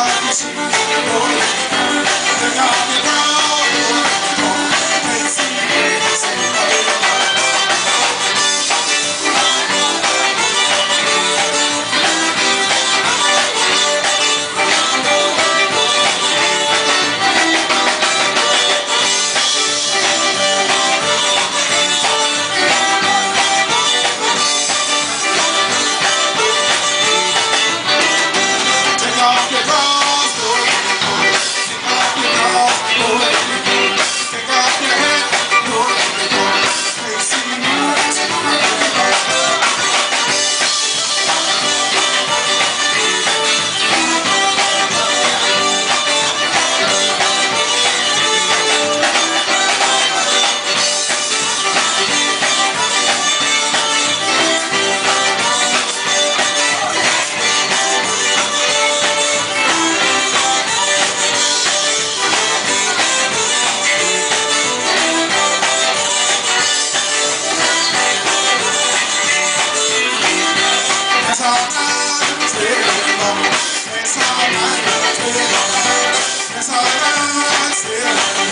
I'll It's alright, still